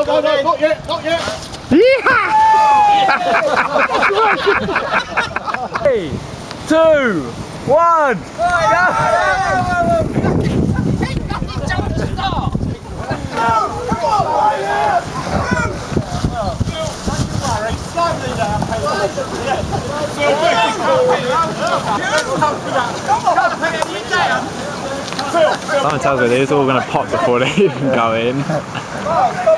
Oh, no, no, not yet, not yet. Three, two, one. Someone tells me these are all going to pop before they even go in. Ah.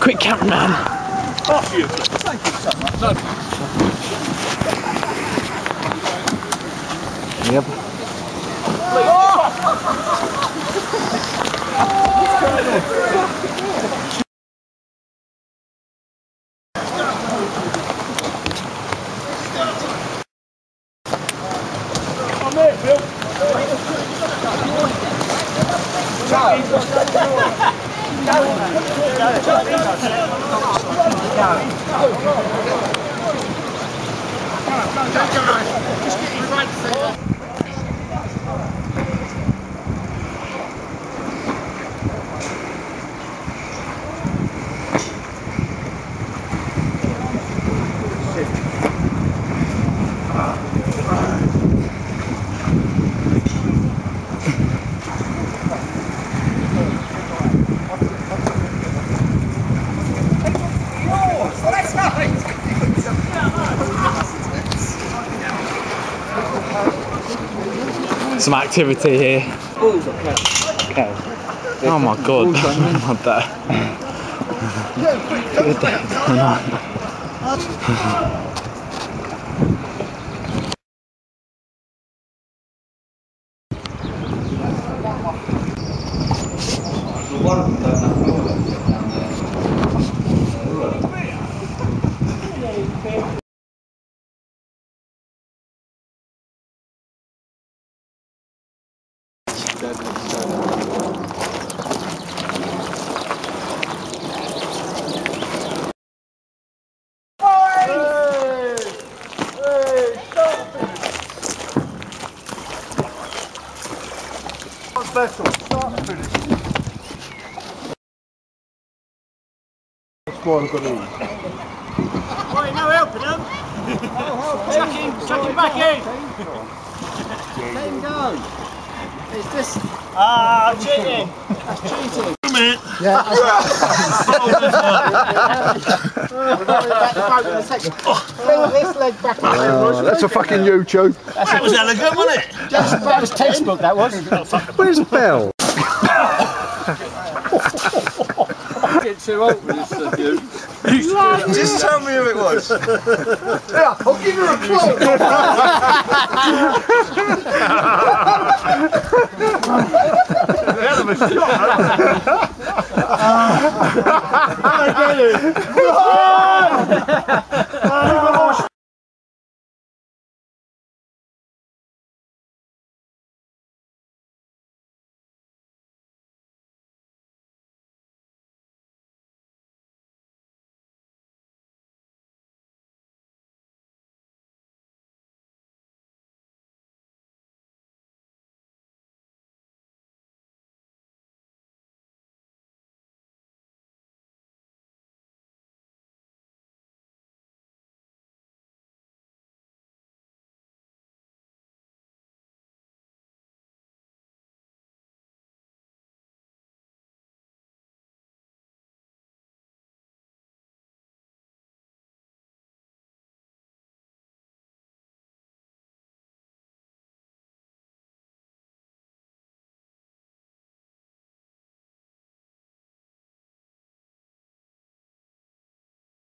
Quick count, cameraman! Yep. Go, go. Just get your right. Some activity here. Okay. Oh my god. what What the heck's going on? Special, start and finish. That's why I've got to eat. Right, no helping them. chuck him, chuck him back in. Let him go. It's just Ah, cheating. that's cheating. A minute. Yeah. Bring this leg back. Oh, that's a fucking YouTube. That was elegant, wasn't it? That was textbook. That was. Where's Bell? Get too old for this stuff, you. Just tell me who it was. yeah, I'll give her a clue. I get it.